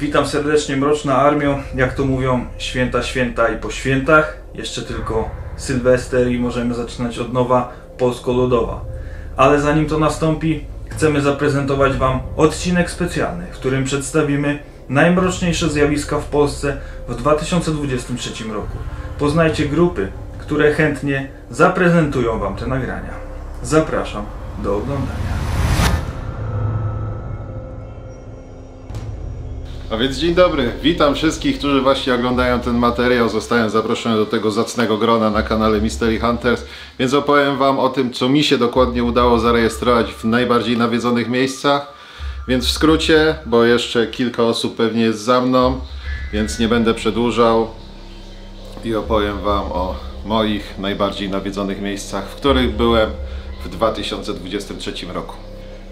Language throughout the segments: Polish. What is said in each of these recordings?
Witam serdecznie Mroczna Armio, jak to mówią, święta, święta i po świętach. Jeszcze tylko Sylwester i możemy zaczynać od nowa polsko-ludowa. Ale zanim to nastąpi, chcemy zaprezentować Wam odcinek specjalny, w którym przedstawimy najmroczniejsze zjawiska w Polsce w 2023 roku. Poznajcie grupy, które chętnie zaprezentują Wam te nagrania. Zapraszam do oglądania. A więc dzień dobry, witam wszystkich, którzy właśnie oglądają ten materiał. Zostałem zaproszony do tego zacnego grona na kanale Mystery Hunters, więc opowiem Wam o tym, co mi się dokładnie udało zarejestrować w najbardziej nawiedzonych miejscach. Więc w skrócie, bo jeszcze kilka osób pewnie jest za mną, więc nie będę przedłużał i opowiem Wam o moich najbardziej nawiedzonych miejscach, w których byłem w 2023 roku.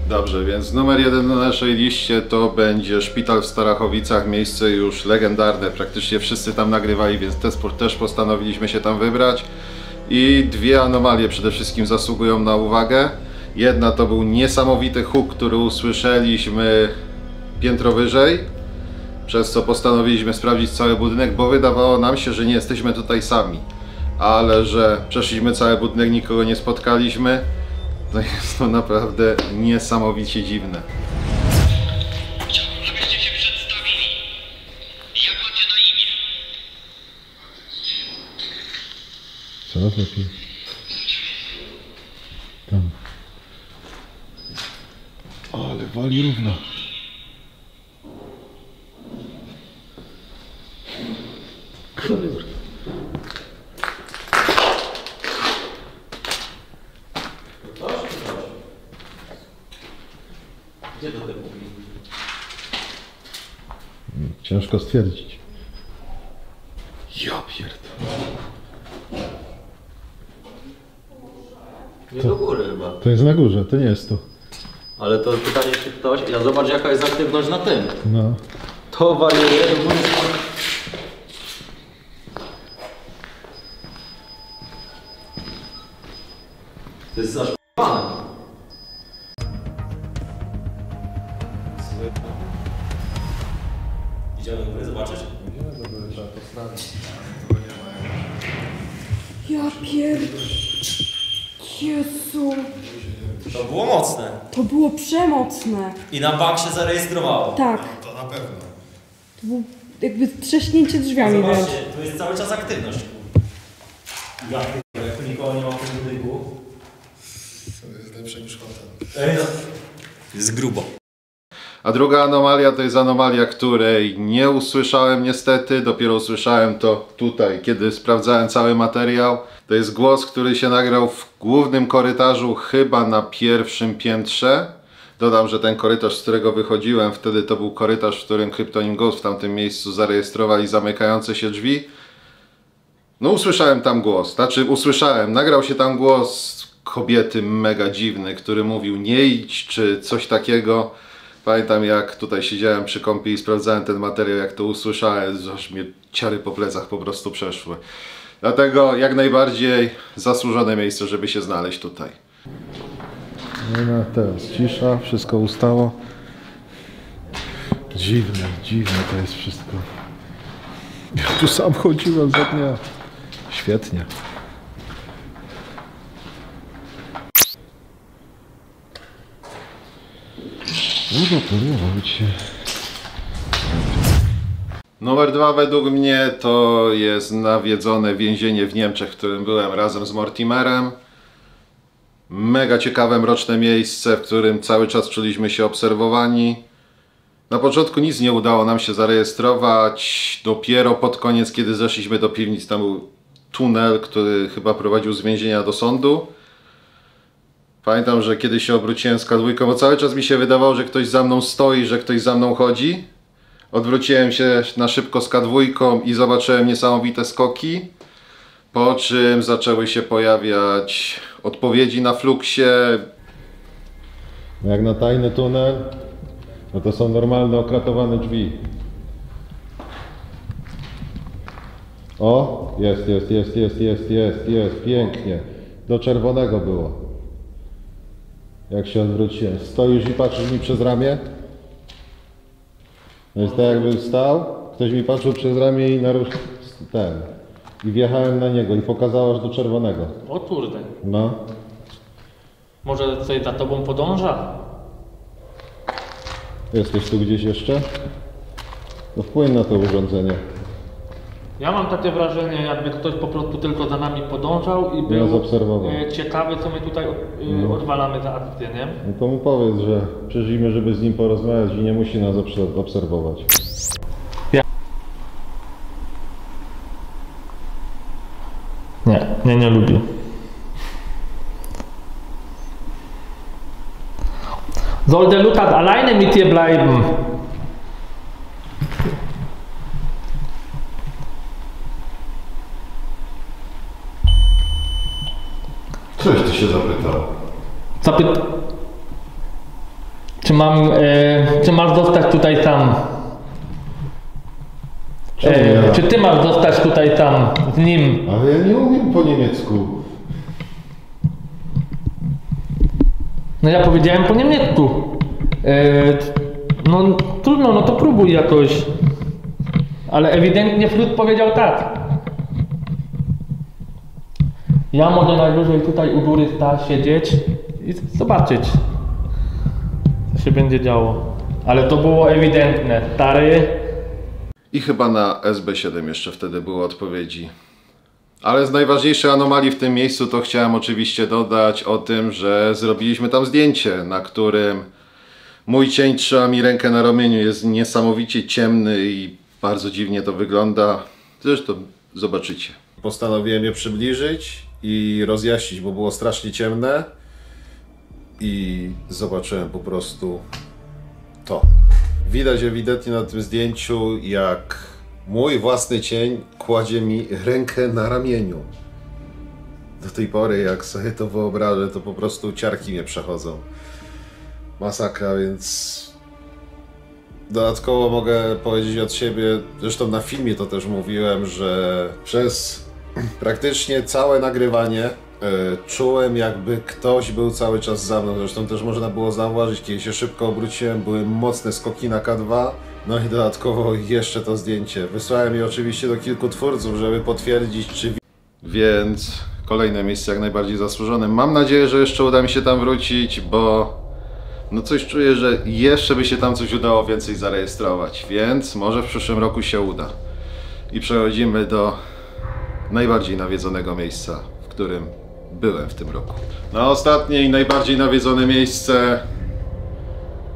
Dobrze, więc numer jeden na naszej liście to będzie szpital w Starachowicach, miejsce już legendarne, praktycznie wszyscy tam nagrywali, więc też, postanowiliśmy się tam wybrać. I dwie anomalie przede wszystkim zasługują na uwagę. Jedna to był niesamowity huk, który usłyszeliśmy piętro wyżej, przez co postanowiliśmy sprawdzić cały budynek, bo wydawało nam się, że nie jesteśmy tutaj sami. Ale że przeszliśmy cały budynek, nikogo nie spotkaliśmy, to jest to naprawdę niesamowicie dziwne. Chciałbym, żebyście się przedstawili. Jak macie na imię? Coraz lepiej. Tam. Ale wali równo. Ciężko stwierdzić. Ja. Nie do góry chyba. To jest na górze, to nie jest tu. Ale to pytanie, czy ktoś... Ja zobacz jaka jest aktywność na tym. No. To wariuje do góry. I na bank się zarejestrowało. Tak. To na pewno. To było jakby trzaśnięcie drzwiami wręcz. Zobaczcie, tu jest cały czas aktywność. Ja tu nikogo nie ma w tym budynku. To jest lepsze niż hotel. Ej, no. Jest grubo. A druga anomalia to jest anomalia, której nie usłyszałem niestety, dopiero usłyszałem to tutaj, kiedy sprawdzałem cały materiał. To jest głos, który się nagrał w głównym korytarzu, chyba na pierwszym piętrze. Dodam, że ten korytarz, z którego wychodziłem, wtedy to był korytarz, w którym Kryptonim Ghost w tamtym miejscu zarejestrowali zamykające się drzwi. No usłyszałem tam głos, znaczy usłyszałem, nagrał się tam głos kobiety mega dziwny, który mówił nie idź, czy coś takiego. Pamiętam jak tutaj siedziałem przy kąpie i sprawdzałem ten materiał, jak to usłyszałem, aż mnie ciary po plecach po prostu przeszły. Dlatego jak najbardziej zasłużone miejsce, żeby się znaleźć tutaj. No teraz cisza, wszystko ustało. Dziwne, dziwne to jest wszystko. Ja tu sam chodziłem za dnia. Świetnie. Próbował się. Numer dwa według mnie to jest nawiedzone więzienie w Niemczech, w którym byłem razem z Mortimerem. Mega ciekawe, mroczne miejsce, w którym cały czas czuliśmy się obserwowani. Na początku nic nie udało nam się zarejestrować. Dopiero pod koniec, kiedy zeszliśmy do piwnic, tam był tunel, który chyba prowadził z więzienia do sądu. Pamiętam, że kiedy się obróciłem z kadłujką, bo cały czas mi się wydawało, że ktoś za mną stoi, że ktoś za mną chodzi. Odwróciłem się na szybko z kadwójką i zobaczyłem niesamowite skoki. Po czym zaczęły się pojawiać odpowiedzi na fluksie. Jak na tajny tunel, no to są normalne okratowane drzwi. O, jest, jest, jest, jest, jest, jest, jest, pięknie. Do czerwonego było. Jak się odwróciłem. Stoisz i patrzysz mi przez ramię? No jest tak jakbym stał, ktoś mi patrzył przez ramię i narusz... ten. I wjechałem na niego i pokazało aż do czerwonego. O kurde. No. Może coś za tobą podąża? Jesteś tu gdzieś jeszcze? No wpłyń na to urządzenie. Ja mam takie wrażenie, jakby ktoś po prostu tylko za nami podążał i był zaobserwował. e, ciekawy, co my tutaj e, odwalamy za akcję, nie? No to mu powiedz, że przyszliśmy, żeby z nim porozmawiać i nie musi nas obser- obserwować. Nie, nie, nie lubię. Sollte Lukas alleine mit dir bleiben? Coś ty się zapytał. Zapyt... Czy mam, e, czy masz zostać tutaj sam? E, czy ty masz zostać tutaj sam z nim? Ale ja nie umiem po niemiecku. No ja powiedziałem po niemiecku. E, no trudno, no to próbuj jakoś. Ale ewidentnie Flut powiedział tak. Ja mogę najwyżej tutaj u góry sta siedzieć i zobaczyć, co się będzie działo. Ale to było ewidentne. Stary, I chyba na SB7 jeszcze wtedy było odpowiedzi. Ale z najważniejszej anomalii w tym miejscu to chciałem oczywiście dodać o tym, że zrobiliśmy tam zdjęcie, na którym mój cień trzyma mi rękę na ramieniu. Jest niesamowicie ciemny i bardzo dziwnie to wygląda. Zresztą zobaczycie. Postanowiłem je przybliżyć i rozjaśnić, bo było strasznie ciemne. I zobaczyłem po prostu to. Widać ewidentnie na tym zdjęciu, jak mój własny cień kładzie mi rękę na ramieniu. Do tej pory, jak sobie to wyobrażę, to po prostu ciarki mnie przechodzą. Masakra, więc dodatkowo mogę powiedzieć od siebie, zresztą na filmie to też mówiłem, że przez praktycznie całe nagrywanie czułem jakby ktoś był cały czas za mną. Zresztą też można było zauważyć, kiedy się szybko obróciłem, były mocne skoki na K2. No i dodatkowo jeszcze to zdjęcie. Wysłałem je oczywiście do kilku twórców, żeby potwierdzić, czy więc kolejne miejsce jak najbardziej zasłużone. Mam nadzieję, że jeszcze uda mi się tam wrócić, bo no coś czuję, że jeszcze by się tam coś udało więcej zarejestrować, więc może w przyszłym roku się uda. I przechodzimy do najbardziej nawiedzonego miejsca, w którym byłem w tym roku. Na ostatnie i najbardziej nawiedzone miejsce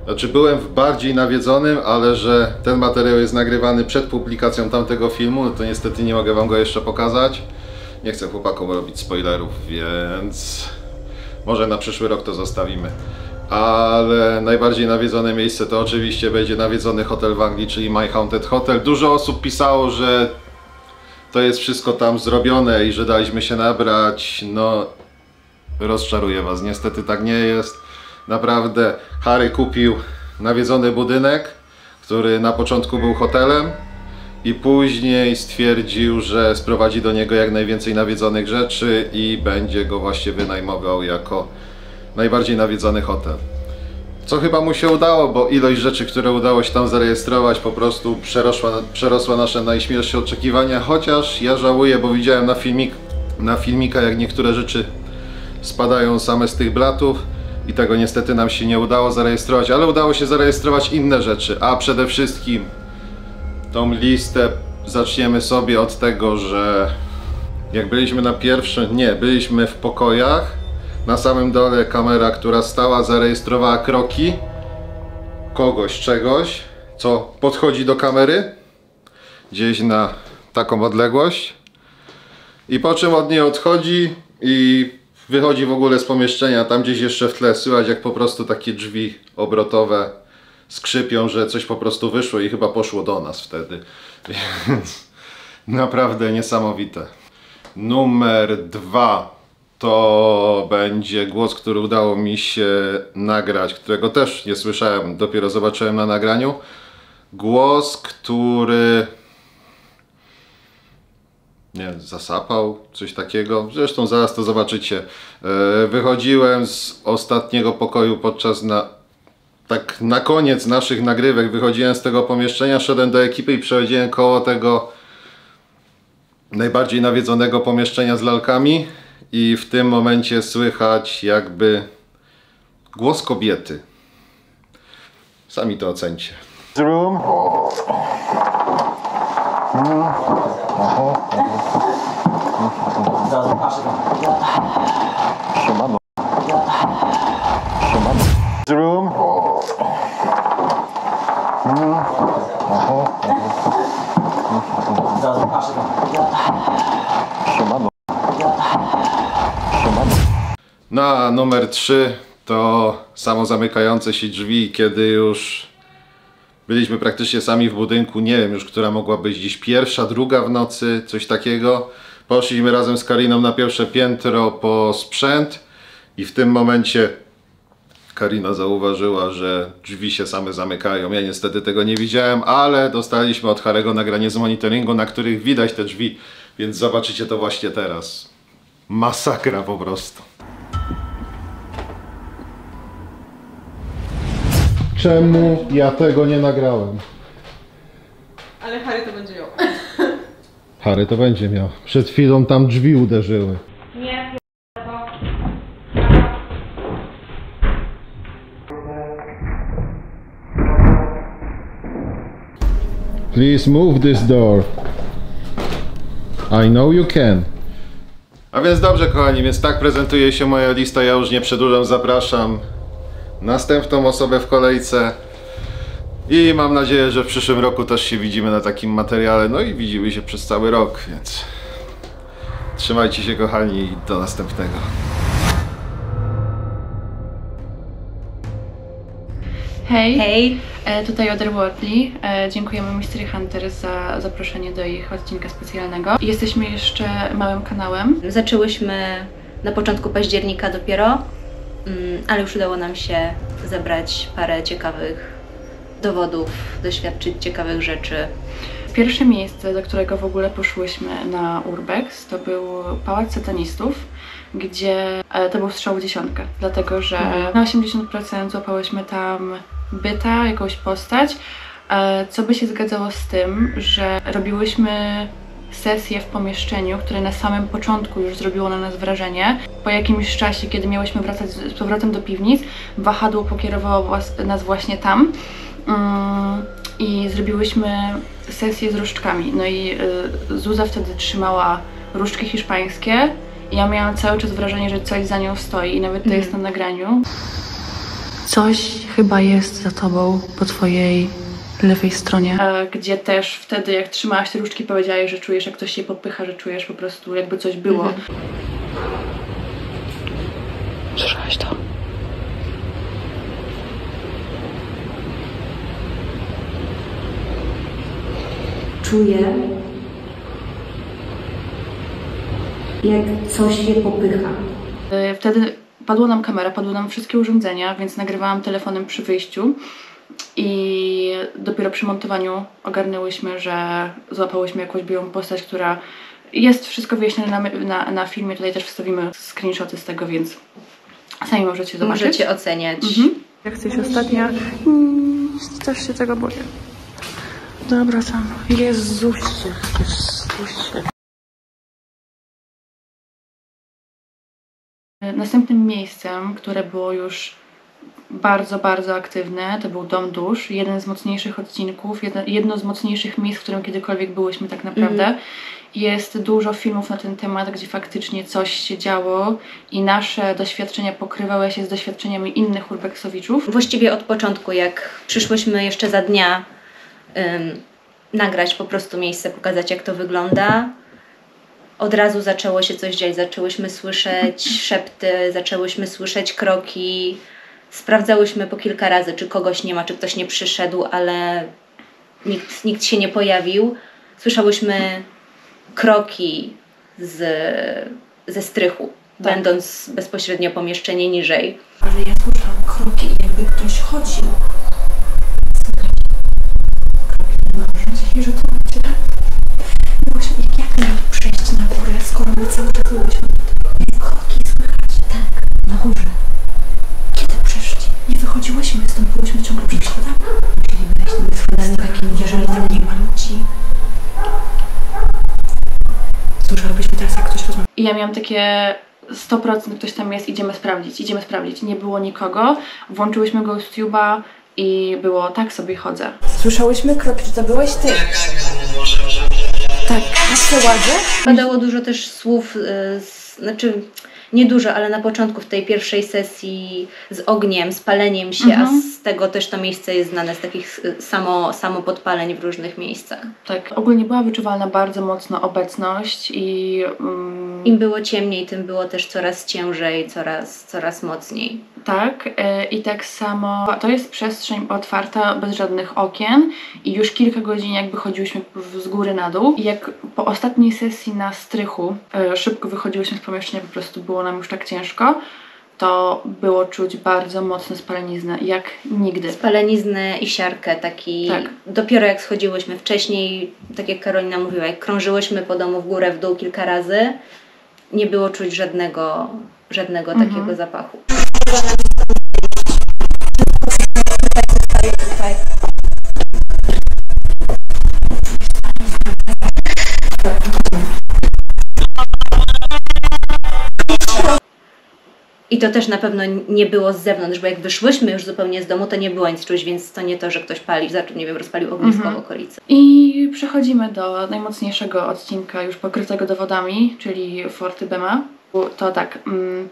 znaczy byłem w bardziej nawiedzonym, ale że ten materiał jest nagrywany przed publikacją tamtego filmu, no to niestety nie mogę wam go jeszcze pokazać. Nie chcę chłopakom robić spoilerów, więc może na przyszły rok to zostawimy. Ale najbardziej nawiedzone miejsce to oczywiście będzie nawiedzony hotel w Anglii, czyli My Haunted Hotel. Dużo osób pisało, że to jest wszystko tam zrobione i że daliśmy się nabrać. No, rozczaruję Was. Niestety tak nie jest. Naprawdę Harry kupił nawiedzony budynek, który na początku był hotelem i później stwierdził, że sprowadzi do niego jak najwięcej nawiedzonych rzeczy i będzie go właśnie wynajmował jako najbardziej nawiedzony hotel. Co chyba mu się udało, bo ilość rzeczy, które udało się tam zarejestrować, po prostu przerosła, przerosła nasze najśmielsze oczekiwania. Chociaż ja żałuję, bo widziałem na, filmik, na filmikach, jak niektóre rzeczy spadają same z tych blatów i tego niestety nam się nie udało zarejestrować, ale udało się zarejestrować inne rzeczy, a przede wszystkim tą listę zaczniemy sobie od tego, że jak byliśmy na pierwszym, nie, byliśmy w pokojach, na samym dole kamera, która stała, zarejestrowała kroki kogoś, czegoś, co podchodzi do kamery, gdzieś na taką odległość i po czym od niej odchodzi i wychodzi w ogóle z pomieszczenia, tam gdzieś jeszcze w tle słychać jak po prostu takie drzwi obrotowe skrzypią, że coś po prostu wyszło i chyba poszło do nas wtedy. Więc naprawdę niesamowite. Numer dwa to będzie głos, który udało mi się nagrać, którego też nie słyszałem, dopiero zobaczyłem na nagraniu. Głos, który nie zasapał, coś takiego. Zresztą zaraz to zobaczycie. E, Wychodziłem z ostatniego pokoju podczas na... tak na koniec naszych nagrywek wychodziłem z tego pomieszczenia, szedłem do ekipy i przechodziłem koło tego najbardziej nawiedzonego pomieszczenia z lalkami i w tym momencie słychać jakby głos kobiety. Sami to ocencie. Na numer 3 to samo zamykające się drzwi, kiedy już byliśmy praktycznie sami w budynku. Nie wiem już, która mogła być dziś pierwsza, druga w nocy, coś takiego. Poszliśmy razem z Kariną na pierwsze piętro po sprzęt i w tym momencie Karina zauważyła, że drzwi się same zamykają. Ja niestety tego nie widziałem, ale dostaliśmy od Harego nagranie z monitoringu, na których widać te drzwi, więc zobaczycie to właśnie teraz. Masakra po prostu. Czemu ja tego nie nagrałem? Ale Harry to będzie miał. Harry to będzie miał. Przed chwilą tam drzwi uderzyły. Nie, Please move this door. I know you can. A więc dobrze, kochani, więc tak prezentuje się moja lista. Ja już nie przedłużam, zapraszam następną osobę w kolejce. I mam nadzieję, że w przyszłym roku też się widzimy na takim materiale. No i widzimy się przez cały rok, więc trzymajcie się, kochani, i do następnego. Hej, Hej, e, tutaj Otherworldly. E, dziękujemy Mystery Hunter za zaproszenie do ich odcinka specjalnego. Jesteśmy jeszcze małym kanałem. zaczęłyśmy na początku października dopiero, ale już udało nam się zebrać parę ciekawych dowodów, doświadczyć ciekawych rzeczy. Pierwsze miejsce, do którego w ogóle poszłyśmy na Urbex, to był Pałac Satanistów, gdzie e, to był strzał w dziesiątkę, dlatego że na 80% złapałyśmy tam byta, jakąś postać, e, co by się zgadzało z tym, że robiłyśmy sesję w pomieszczeniu, które na samym początku już zrobiło na nas wrażenie. Po jakimś czasie, kiedy miałyśmy wracać z powrotem do piwnic, wahadło pokierowało nas właśnie tam. Mm, I zrobiłyśmy sesję z różdżkami. No i y, Zuza wtedy trzymała różdżki hiszpańskie. I ja miałam cały czas wrażenie, że coś za nią stoi i nawet to jest na nagraniu. Coś chyba jest za tobą po twojej lewej stronie. Gdzie też wtedy, jak trzymałaś te różdżki, powiedziałaś, że czujesz, jak ktoś się popycha, że czujesz po prostu, jakby coś było. Słyszałaś to? Czuję, jak coś je popycha. E, Wtedy padła nam kamera, padły nam wszystkie urządzenia, więc nagrywałam telefonem przy wyjściu i dopiero przy montowaniu ogarnęłyśmy, że złapałyśmy jakąś białą postać, która jest wszystko wyjaśnione na, na, na filmie. Tutaj też wstawimy screenshoty z tego, więc sami możecie zobaczyć. Możecie oceniać. Jesteś ostatnia. Mm, też się tego boję. Dobra, tam. Jezusie, Jezusie. Następnym miejscem, które było już bardzo, bardzo aktywne, to był Dom Dusz. Jeden z mocniejszych odcinków, jedno, jedno z mocniejszych miejsc, w którym kiedykolwiek byłyśmy tak naprawdę. Jest dużo filmów na ten temat, gdzie faktycznie coś się działo i nasze doświadczenia pokrywały się z doświadczeniami innych urbexowiczów. Właściwie od początku, jak przyszłyśmy jeszcze za dnia ym, nagrać po prostu miejsce, pokazać jak to wygląda, od razu zaczęło się coś dziać. Zaczęłyśmy słyszeć szepty, zaczęłyśmy słyszeć kroki. Sprawdzałyśmy po kilka razy, czy kogoś nie ma, czy ktoś nie przyszedł, ale nikt, nikt się nie pojawił. Słyszałyśmy kroki z, ze strychu, będąc bezpośrednio pomieszczenie niżej. Ale ja słyszałam kroki, jakby ktoś chodził. Kroki, że to będzie. Właśnie, jak, jak miałam przejść na górę, skoro my cały I ja miałam takie 100% ktoś tam jest, idziemy sprawdzić, idziemy sprawdzić. Nie było nikogo, włączyłyśmy go z YouTube'a i było tak sobie chodzę. Słyszałyśmy kroki, czy to byłeś ty? Tak, na przeładzie? Padało dużo też słów, y, z, znaczy nie dużo, ale na początku w tej pierwszej sesji z ogniem, z paleniem się, Mhm. a z tego też to miejsce jest znane z takich y, samo, samopodpaleń w różnych miejscach. Tak, ogólnie była wyczuwalna bardzo mocno obecność i mm, Im było ciemniej, tym było też coraz ciężej, coraz, coraz mocniej. Tak, e, i tak samo to jest przestrzeń otwarta, bez żadnych okien i już kilka godzin jakby chodziłyśmy z góry na dół i jak po ostatniej sesji na strychu e, szybko wychodziłyśmy z pomieszczenia, po prostu było nam już tak ciężko, to było czuć bardzo mocne spaleniznę, jak nigdy. Spaleniznę i siarkę taki. Tak. Dopiero jak schodziłyśmy wcześniej, tak jak Karolina mówiła, jak krążyłyśmy po domu w górę, w dół kilka razy, nie było czuć żadnego, żadnego Mhm. takiego zapachu. I to też na pewno nie było z zewnątrz, bo jak wyszłyśmy już zupełnie z domu, to nie było nic czuć, więc to nie to, że ktoś pali, zaczął, nie wiem, rozpalił ognisko Mhm. w okolicy. I przechodzimy do najmocniejszego odcinka już pokrytego dowodami, czyli Forty Bema. To tak, mm,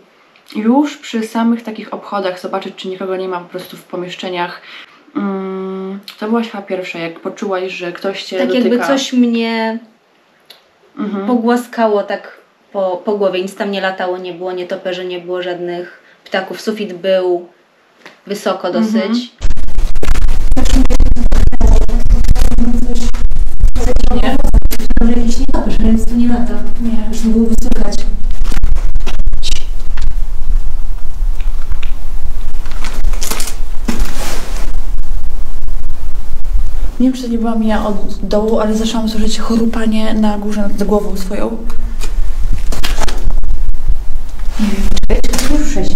już przy samych takich obchodach zobaczyć, czy nikogo nie ma po prostu w pomieszczeniach. Mm, to byłaś chyba pierwsza, jak poczułaś, że ktoś cię Tak dotyka. jakby coś mnie Mhm. pogłaskało tak po, po głowie, nic tam nie latało, nie było nietoperzy, nie było żadnych ptaków. Sufit był wysoko dosyć. Mhm. Nie. Ale nic tu nie lata. Nie. Już nie byłoby słychać. Nie wiem, czy to nie byłam ja od dołu, ale zaczęłam słyszeć chorupanie na górze nad głową swoją. Nie wiem, czy ruszę się.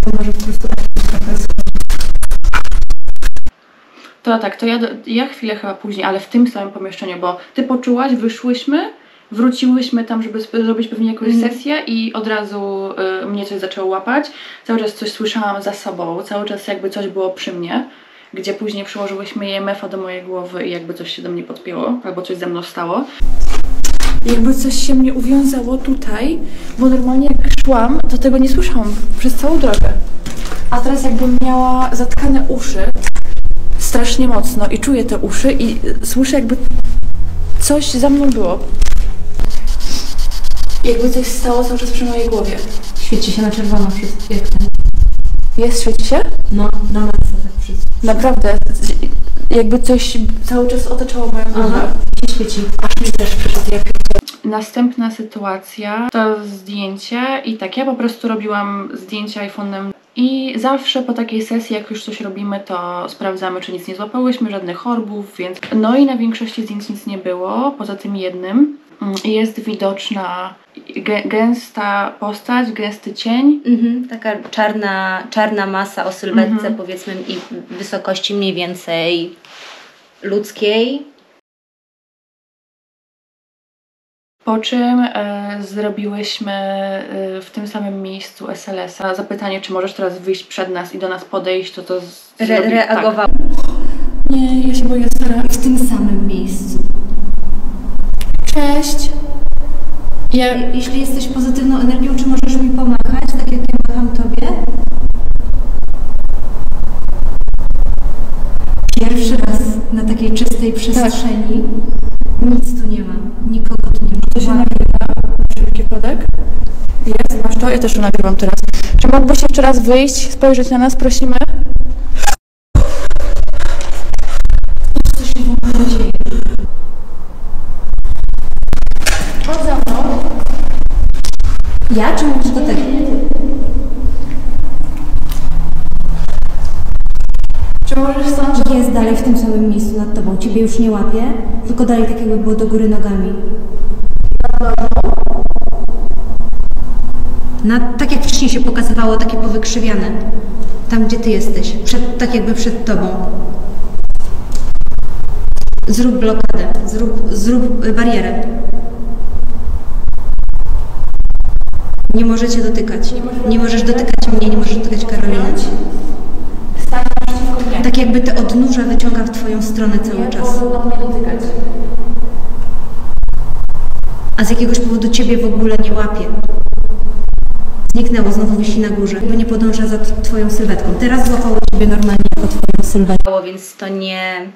To może po prostu To tak, to ja, ja chwilę chyba później, ale w tym samym pomieszczeniu, bo ty poczułaś, wyszłyśmy, wróciłyśmy tam, żeby zrobić pewnie jakąś Mhm. sesję i od razu y, mnie coś zaczęło łapać. Cały czas coś słyszałam za sobą, cały czas jakby coś było przy mnie, gdzie później przyłożyłyśmy EMF-a do mojej głowy i jakby coś się do mnie podpięło, albo coś ze mną stało. Jakby coś się mnie uwiązało tutaj, bo normalnie jak szłam, to tego nie słyszałam przez całą drogę. A teraz jakbym miała zatkane uszy strasznie mocno i czuję te uszy i y, słyszę jakby coś za mną było. Jakby coś stało cały czas przy mojej głowie. Świeci się na czerwono wszystko. Jak ten. Jest, świeci się? No, na matce tak wszystko. Naprawdę. Jakby coś cały czas otaczało moją głowę. Aha, się świeci. Aż mi też przyszedł jak Następna sytuacja to zdjęcie i tak, ja po prostu robiłam zdjęcia iPhone'em i zawsze po takiej sesji, jak już coś robimy, to sprawdzamy, czy nic nie złapałyśmy, żadnych chorbów, więc... No i na większości zdjęć nic nie było, poza tym jednym. Mm, Jest widoczna gę- gęsta postać, gęsty cień. Mhm, taka czarna, czarna masa o sylwetce, Mhm. powiedzmy, i wysokości mniej więcej ludzkiej. Po czym e, zrobiłyśmy e, w tym samym miejscu SLS-a zapytanie, czy możesz teraz wyjść przed nas i do nas podejść, to to z- Re- zrobi- reagowała. Nie, ja się boję Sara. w tym samym miejscu. Cześć. Ja... Je- Jeśli jesteś pozytywną energią, czy możesz mi pomachać, tak jak ja macham tobie? Pierwszy raz na takiej czystej przestrzeni. Nic tu nie ma. Nikogo tu nie ma. To się nagrywa. Wszelki wypadek. Jest, masz to? Ja też to nagrywam teraz. Czy mógłbyś jeszcze raz wyjść, spojrzeć na nas, prosimy? Ja, czy mówisz do tego? Czy możesz stąd? Jest dalej w tym samym miejscu nad tobą. Ciebie już nie łapie, tylko dalej tak jakby było do góry nogami. Na, tak jak wcześniej się pokazywało, takie powykrzywiane. tam gdzie ty jesteś, przed, tak jakby przed tobą. Zrób blokadę, zrób, zrób barierę. Nie możecie dotykać. Nie możesz dotykać mnie, nie możesz dotykać Karoliny. Tak jakby te odnóża wyciąga w twoją stronę cały czas. A z jakiegoś powodu ciebie w ogóle nie łapie. Zniknęło, znowu wisi na górze. Bo nie podąża za twoją sylwetką. Teraz złapało ciebie normalnie jako twoją sylwetkę. Więc to nie...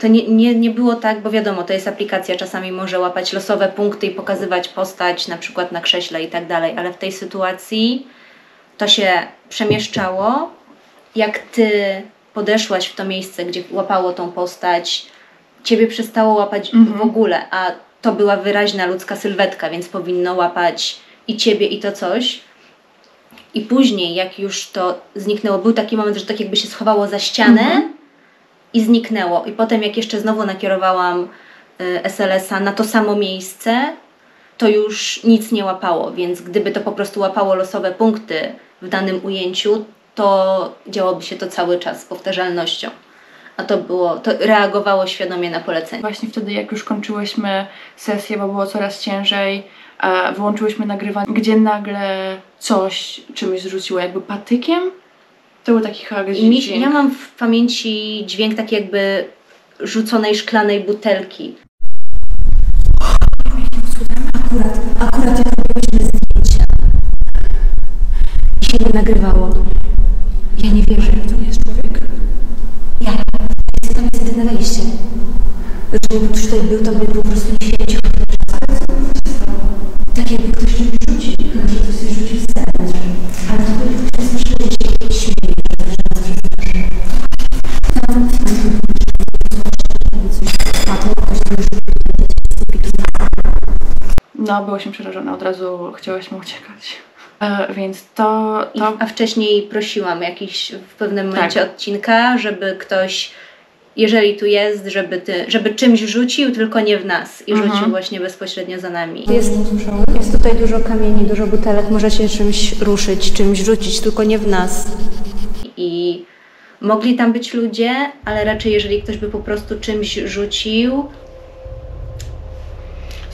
To nie, nie, nie było tak, bo wiadomo, to jest aplikacja, czasami może łapać losowe punkty i pokazywać postać na przykład na krześle i tak dalej, ale w tej sytuacji to się przemieszczało. Jak ty podeszłaś w to miejsce, gdzie łapało tą postać, ciebie przestało łapać w ogóle, a to była wyraźna ludzka sylwetka, więc powinno łapać i ciebie, i to coś. I później, jak już to zniknęło, był taki moment, że tak jakby się schowało za ścianę i zniknęło. I potem, jak jeszcze znowu nakierowałam y, SLS-a na to samo miejsce, to już nic nie łapało, więc gdyby to po prostu łapało losowe punkty w danym ujęciu, to działoby się to cały czas z powtarzalnością. A to było, to reagowało świadomie na polecenie. Właśnie wtedy, jak już kończyłyśmy sesję, bo było coraz ciężej, a wyłączyłyśmy nagrywanie, gdzie nagle coś czymś zrzuciło, jakby patykiem. To był taki Mi, dźwięk. ja mam w pamięci dźwięk taki jakby rzuconej szklanej butelki. Akurat, akurat jak robiłyśmy zdjęcia i się nie nagrywało. Ja nie wierzę. To nie jest człowiek. Ja. Jest tam jest jedyne wejście. Żeby ktoś tutaj był, to by po prostu nie. No, byłyśmy przerażone, od razu chciałyśmy uciekać. E, więc to, I, to a wcześniej prosiłam jakiś w pewnym momencie Tak. odcinka, żeby ktoś, jeżeli tu jest, żeby, ty, żeby czymś rzucił, tylko nie w nas i Mhm. rzucił właśnie bezpośrednio za nami. Jest, jest tutaj dużo kamieni, dużo butelek, możecie czymś ruszyć, czymś rzucić, tylko nie w nas. I mogli tam być ludzie, ale raczej jeżeli ktoś by po prostu czymś rzucił,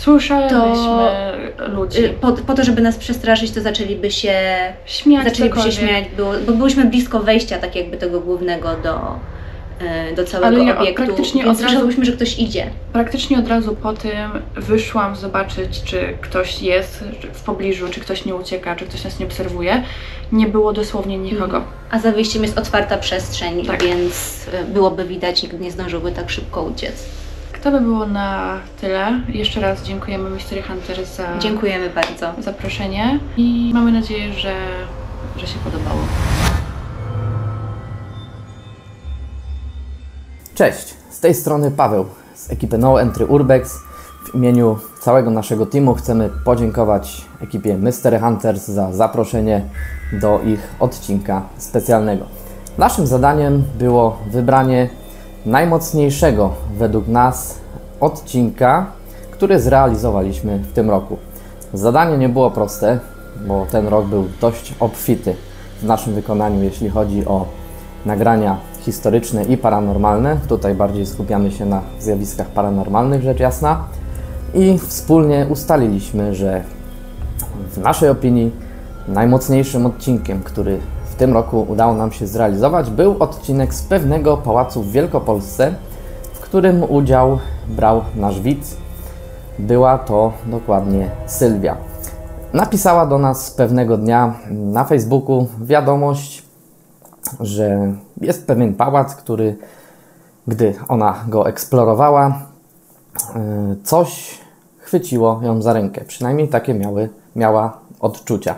słyszałyśmy ludzi. y, po, po to, żeby nas przestraszyć, to zaczęliby się Śmiać zaczęliby się śmiać, było, bo byłyśmy blisko wejścia tak jakby tego głównego do, y, do całego Ale ja obiektu, praktycznie więc od razu- że ktoś idzie. Praktycznie od razu po tym wyszłam zobaczyć, czy ktoś jest w pobliżu, czy ktoś nie ucieka, czy ktoś nas nie obserwuje. Nie było dosłownie nikogo. A za wyjściem jest otwarta przestrzeń, Tak. więc y, byłoby widać, nikt nie zdążyłby tak szybko uciec. To by było na tyle. Jeszcze raz dziękujemy Mystery Hunter za Dziękujemy bardzo. zaproszenie i mamy nadzieję, że, że się podobało. Cześć, z tej strony Paweł z ekipy No Entry Urbex. W imieniu całego naszego teamu chcemy podziękować ekipie Mystery Hunters za zaproszenie do ich odcinka specjalnego. Naszym zadaniem było wybranie najmocniejszego według nas odcinka, który zrealizowaliśmy w tym roku. Zadanie nie było proste, bo ten rok był dość obfity w naszym wykonaniu, jeśli chodzi o nagrania historyczne i paranormalne. Tutaj bardziej skupiamy się na zjawiskach paranormalnych, rzecz jasna. I wspólnie ustaliliśmy, że w naszej opinii najmocniejszym odcinkiem, który w tym roku udało nam się zrealizować, był odcinek z pewnego pałacu w Wielkopolsce, w którym udział brał nasz widz. Była to dokładnie Sylwia. Napisała do nas pewnego dnia na Facebooku wiadomość, że jest pewien pałac, który, gdy ona go eksplorowała, yy, coś chwyciło ją za rękę. Przynajmniej takie miały, miała odczucia.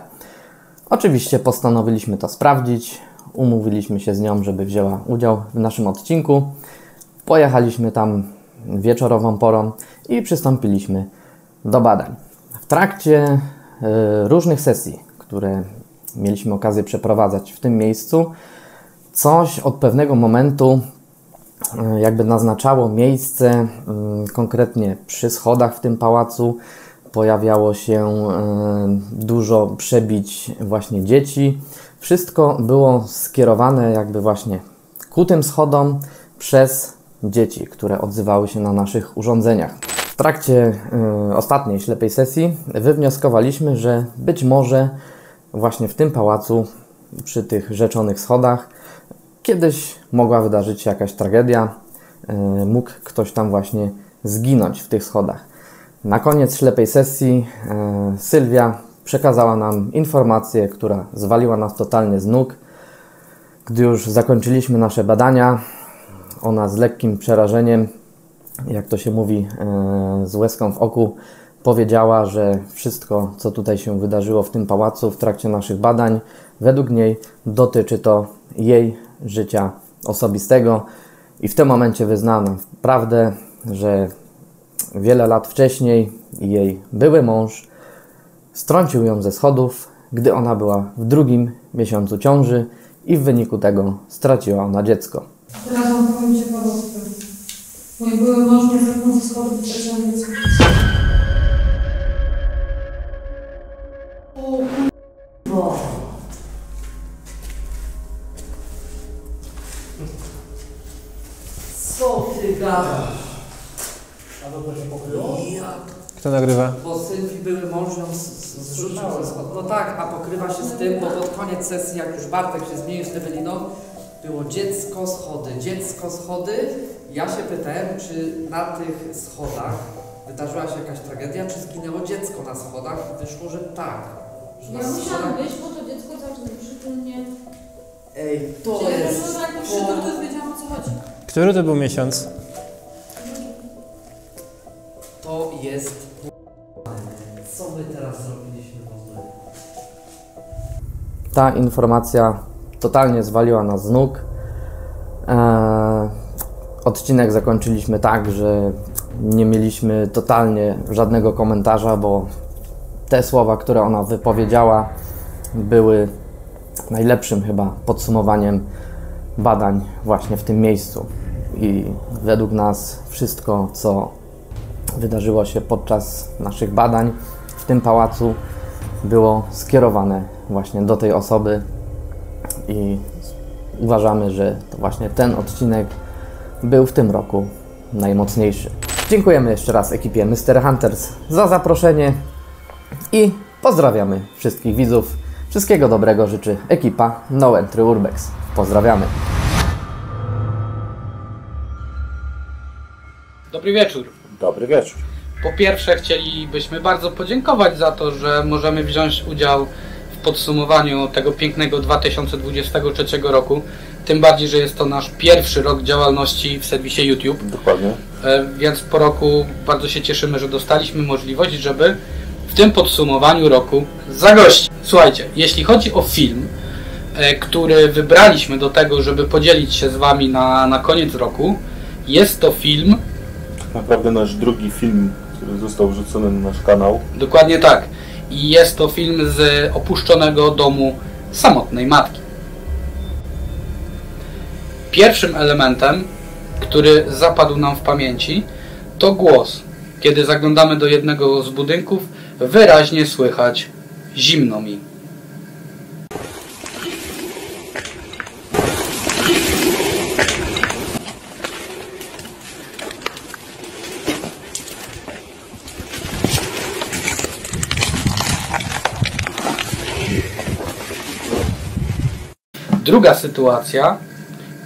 Oczywiście postanowiliśmy to sprawdzić. Umówiliśmy się z nią, żeby wzięła udział w naszym odcinku. Pojechaliśmy tam wieczorową porą i przystąpiliśmy do badań. W trakcie y, różnych sesji, które mieliśmy okazję przeprowadzać w tym miejscu, coś od pewnego momentu y, jakby naznaczało miejsce, y, konkretnie przy schodach w tym pałacu pojawiało się y, dużo przebić właśnie dzieci, Wszystko było skierowane jakby właśnie ku tym schodom przez dzieci, które odzywały się na naszych urządzeniach. W trakcie y, ostatniej ślepej sesji wywnioskowaliśmy, że być może właśnie w tym pałacu, przy tych rzeczonych schodach, kiedyś mogła wydarzyć się jakaś tragedia, y, mógł ktoś tam właśnie zginąć w tych schodach. Na koniec ślepej sesji y, Sylwia przekazała nam informację, która zwaliła nas totalnie z nóg. Gdy już zakończyliśmy nasze badania, ona z lekkim przerażeniem, jak to się mówi, e, z łezką w oku, powiedziała, że wszystko, co tutaj się wydarzyło w tym pałacu w trakcie naszych badań, według niej dotyczy to jej życia osobistego. I w tym momencie wyznała nam prawdę, że wiele lat wcześniej jej były mąż strącił ją ze schodów, gdy ona była w drugim miesiącu ciąży i w wyniku tego straciła ona dziecko. Teraz mam powiem ciekawostkę. Mój były mąż mnie zepnął ze schodów i straciłam dziecko. Co ty gadasz? A to się pokryło? Ja. Kto nagrywa? Bo Sylwii były mąż ją zrzucił ze. No tak, a pokrywa się z tym, bo pod koniec sesji, jak już Bartek się zmienił z Eweliną, było dziecko schody, dziecko schody. Ja się pytałem, czy na tych schodach wydarzyła się jakaś tragedia, czy zginęło dziecko na schodach. Wyszło, że tak. Że Ja musiałam schodach... być, bo to dziecko cały czas przytulnie. Ej, to Czyli jest... już jak to już wiedziałam o co chodzi. Który to był miesiąc? To jest... Co my teraz zrobiliśmy? Ta informacja totalnie zwaliła nas z nóg. Eee, odcinek zakończyliśmy tak, że nie mieliśmy totalnie żadnego komentarza, bo te słowa, które ona wypowiedziała, były najlepszym chyba podsumowaniem badań właśnie w tym miejscu. I według nas wszystko, co wydarzyło się podczas naszych badań w tym pałacu, było skierowane właśnie do tej osoby i uważamy, że to właśnie ten odcinek był w tym roku najmocniejszy. Dziękujemy jeszcze raz ekipie Mr. Hunters za zaproszenie i pozdrawiamy wszystkich widzów. Wszystkiego dobrego życzy ekipa No Entry Urbex. Pozdrawiamy. Dobry wieczór. Dobry wieczór. Po pierwsze chcielibyśmy bardzo podziękować za to, że możemy wziąć udział w podsumowaniu tego pięknego 2023 roku. Tym bardziej, że jest to nasz pierwszy rok działalności w serwisie YouTube. Dokładnie. E, Więc po roku bardzo się cieszymy, że dostaliśmy możliwość, żeby w tym podsumowaniu roku zagościć. Słuchajcie, jeśli chodzi o film, e, który wybraliśmy do tego, żeby podzielić się z Wami na, na koniec roku, jest to film naprawdę nasz drugi film, który został wrzucony na nasz kanał. Dokładnie tak. I jest to film z opuszczonego domu samotnej matki. Pierwszym elementem, który zapadł nam w pamięci, to głos. Kiedy zaglądamy do jednego z budynków, wyraźnie słychać zimno mi. Druga sytuacja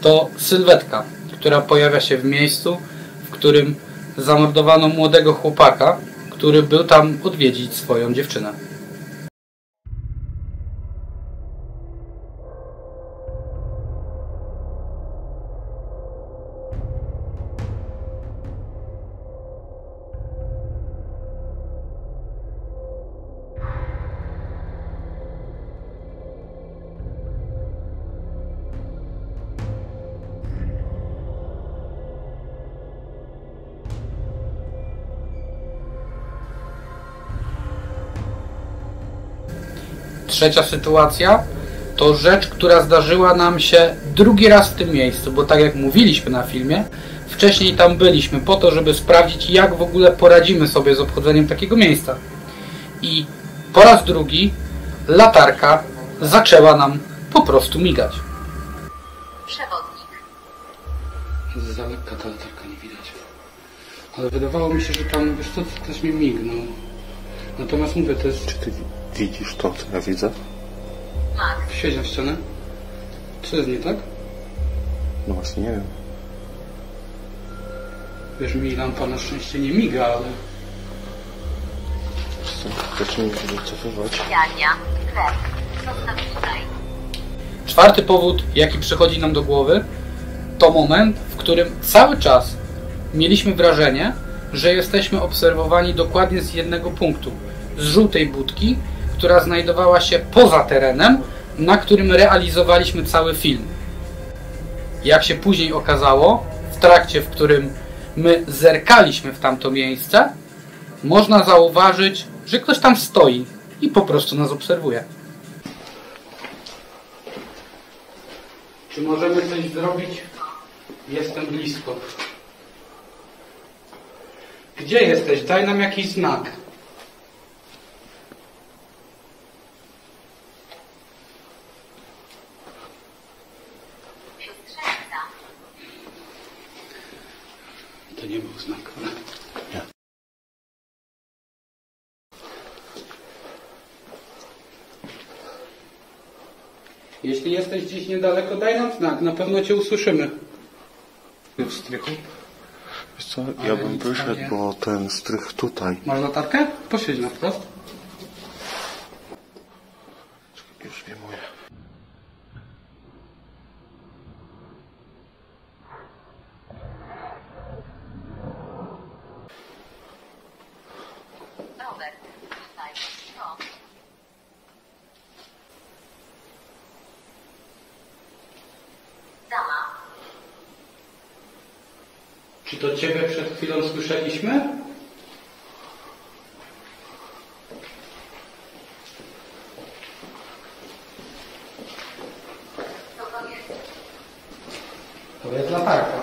to sylwetka, która pojawia się w miejscu, w którym zamordowano młodego chłopaka, który był tam odwiedzić swoją dziewczynę. Trzecia sytuacja to rzecz, która zdarzyła nam się drugi raz w tym miejscu, bo tak jak mówiliśmy na filmie, wcześniej tam byliśmy po to, żeby sprawdzić, jak w ogóle poradzimy sobie z obchodzeniem takiego miejsca. I po raz drugi latarka zaczęła nam po prostu migać. Przewodnik. Z lekka ta latarka nie widać. Ale wydawało mi się, że tam, wiesz co, ktoś mi mignął. Natomiast mówię, to jest... Czy ty widzisz to, co ja widzę? Świeć na ścianę. Co jest nie tak? No właśnie nie wiem. Wiesz, mi lampa na szczęście nie miga, ale... Zacznijmy się wycofywać. Jania, chleb. Zostaw tutaj. Czwarty powód, jaki przychodzi nam do głowy, to moment, w którym cały czas mieliśmy wrażenie, że jesteśmy obserwowani dokładnie z jednego punktu. Z żółtej budki, która znajdowała się poza terenem, na którym realizowaliśmy cały film. Jak się później okazało, w trakcie, w którym my zerkaliśmy w tamto miejsce, można zauważyć, że ktoś tam stoi i po prostu nas obserwuje. Czy możemy coś zrobić? Jestem blisko. Gdzie jesteś? Daj nam jakiś znak. To nie był znak. Jeśli jesteś gdzieś niedaleko, daj nam znak. Na pewno Cię usłyszymy. W strychu? Wiesz co, ja bym wyszedł, bo ten strych tutaj. Masz latarkę? Posiedź na wprost. Już wyjmuję. Robert, tutaj. To. Dama. To Ciebie przed chwilą słyszeliśmy? To jest latarka.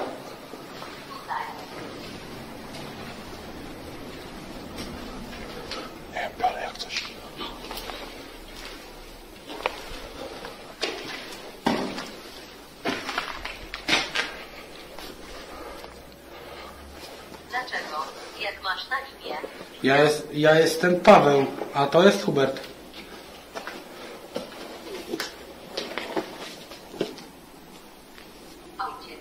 Nie wiem, ale jak coś. Dlaczego? Jak masz na imię? Ja, jest, ja jestem Paweł, a to jest Hubert. Ojciec.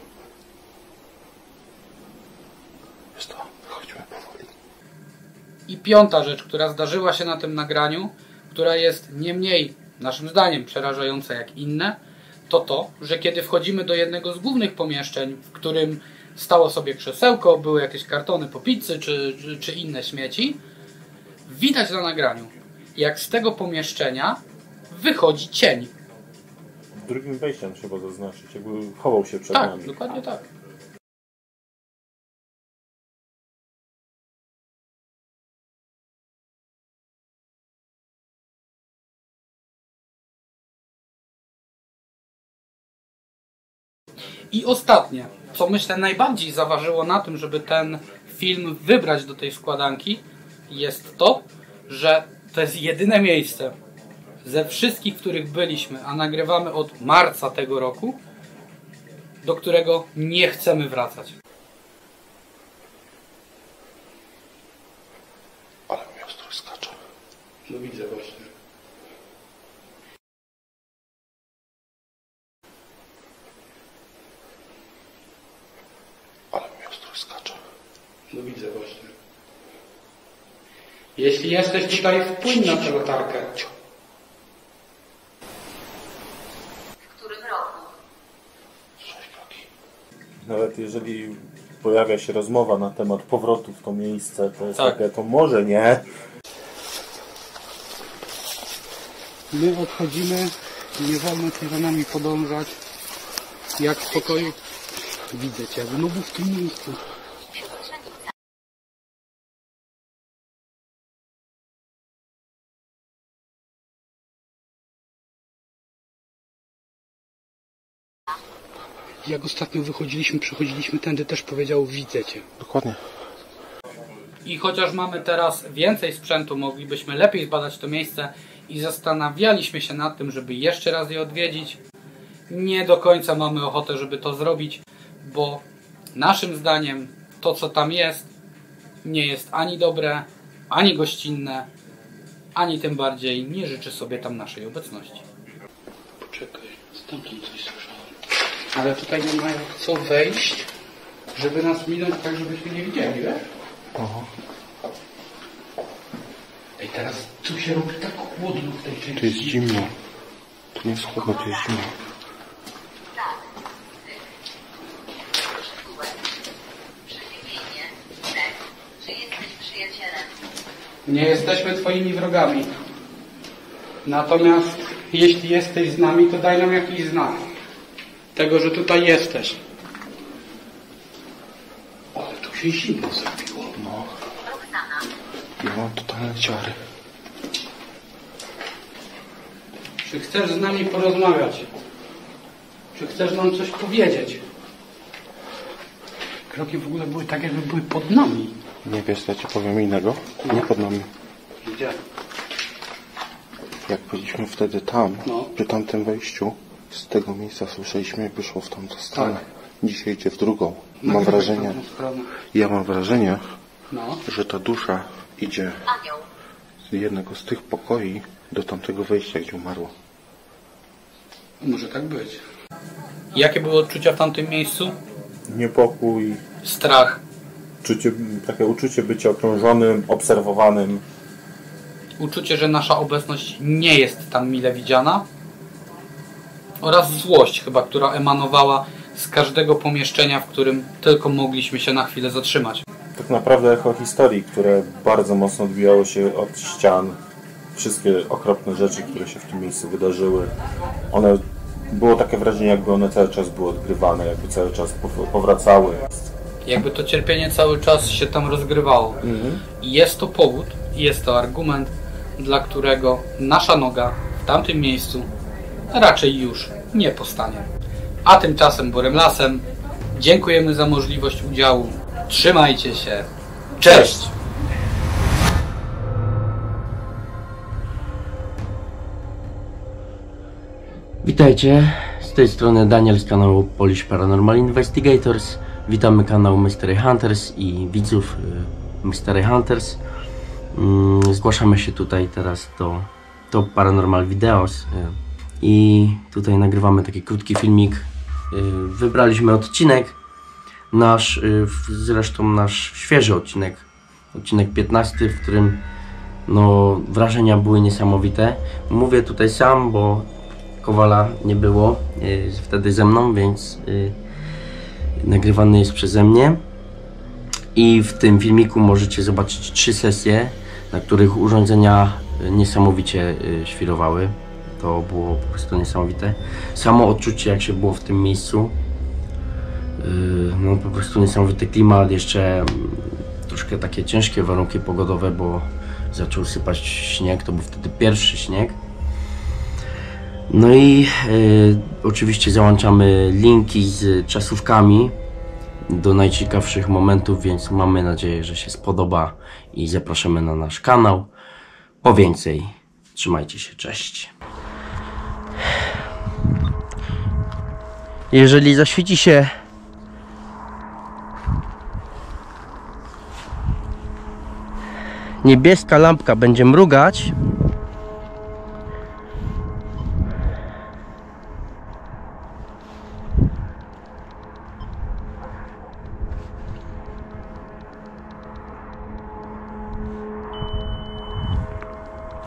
Wiesz to, chodźmy powoli. I piąta rzecz, która zdarzyła się na tym nagraniu, która jest nie mniej, naszym zdaniem, przerażająca jak inne, to to, że kiedy wchodzimy do jednego z głównych pomieszczeń, w którym stało sobie krzesełko, były jakieś kartony po pizzy czy, czy, czy inne śmieci, widać na nagraniu, jak z tego pomieszczenia wychodzi cień. Drugim wejściem trzeba zaznaczyć, jakby chował się przed Tak, nami. dokładnie tak. I ostatnie, co myślę najbardziej zaważyło na tym, żeby ten film wybrać do tej składanki, jest to, że to jest jedyne miejsce ze wszystkich, w których byliśmy, a nagrywamy od marca tego roku, do którego nie chcemy wracać. Ale mi ostro skacze. No widzę właśnie. Ale mi ostro skacze. No widzę właśnie. Jeśli jesteś tutaj, wpłyń na tę latarkę. W którym roku? Nawet jeżeli pojawia się rozmowa na temat powrotu w to miejsce, to jest Tak. takie, to może nie. My odchodzimy, nie wolno się za nami podążać. Jak w pokoju. Widzę cię, znowu w tym miejscu. Jak ostatnio wychodziliśmy, przechodziliśmy tędy, też powiedział widzę cię. Dokładnie. I chociaż mamy teraz więcej sprzętu, moglibyśmy lepiej zbadać to miejsce i zastanawialiśmy się nad tym, żeby jeszcze raz je odwiedzić. Nie do końca mamy ochotę, żeby to zrobić, bo naszym zdaniem to, co tam jest, nie jest ani dobre, ani gościnne, ani tym bardziej nie życzy sobie tam naszej obecności. Poczekaj, stamtąd coś słyszałem. Ale tutaj nie mają co wejść, żeby nas minąć tak, żebyśmy nie widzieli, wiesz? Aha. Ej, teraz tu się robi tak chłodno w tej części. To jest zimno. To nie jest chłodno, to jest zimno. Nie jesteśmy twoimi wrogami. Natomiast jeśli jesteś z nami, to daj nam jakiś znak. Tego, że tutaj jesteś. Ale tu się zimno zrobiło. No. Ja mam totalne ciary. Czy chcesz z nami porozmawiać? Czy chcesz nam coś powiedzieć? Kroki w ogóle były tak, jakby były pod nami. Nie wiesz, ja ci powiem innego. Nie pod nami. Gdzie? Jak byliśmy wtedy tam, No. przy tamtym wejściu, z tego miejsca słyszeliśmy, jakby szło w tamtą stronę. Tak. Dzisiaj idzie w drugą. Mam wrażenie, ja mam wrażenie, No. że ta dusza idzie z jednego z tych pokoi do tamtego wejścia, gdzie umarła. Może tak być. Jakie były odczucia w tamtym miejscu? Niepokój, Strach. czucie, takie uczucie bycia okrążonym, obserwowanym. Uczucie, że nasza obecność nie jest tam mile widziana. Oraz złość chyba, która emanowała z każdego pomieszczenia, w którym tylko mogliśmy się na chwilę zatrzymać. Tak naprawdę echo historii, które bardzo mocno odbijało się od ścian. Wszystkie okropne rzeczy, które się w tym miejscu wydarzyły. One, było takie wrażenie, jakby one cały czas były odgrywane, jakby cały czas pow- powracały. Jakby to cierpienie cały czas się tam rozgrywało. I jest to powód, jest to argument, dla którego nasza noga w tamtym miejscu raczej już nie postanie. A tymczasem Borem Lasem dziękujemy za możliwość udziału. Trzymajcie się. Cześć! Witajcie, z tej strony Daniel z kanału Polish Paranormal Investigators. Witamy kanał Mystery Hunters i widzów y, Mystery Hunters. Mm, Zgłaszamy się tutaj teraz do Top Paranormal Videos y, i tutaj nagrywamy taki krótki filmik. Y, Wybraliśmy odcinek, nasz, y, zresztą nasz świeży odcinek, odcinek 15, w którym no, wrażenia były niesamowite. Mówię tutaj sam, bo Kowala nie było y, wtedy ze mną, więc nagrywany jest przeze mnie. I w tym filmiku możecie zobaczyć trzy sesje, na których urządzenia niesamowicie świrowały. To było po prostu niesamowite. Samo odczucie, jak się było w tym miejscu. y, No po prostu niesamowity klimat, jeszcze mm, troszkę takie ciężkie warunki pogodowe, bo zaczął sypać śnieg, to był wtedy pierwszy śnieg. No i y, oczywiście załączamy linki z czasówkami do najciekawszych momentów, więc mamy nadzieję, że się spodoba i zapraszamy na nasz kanał. Po więcej. Trzymajcie się, cześć. Jeżeli zaświeci się niebieska lampka będzie mrugać,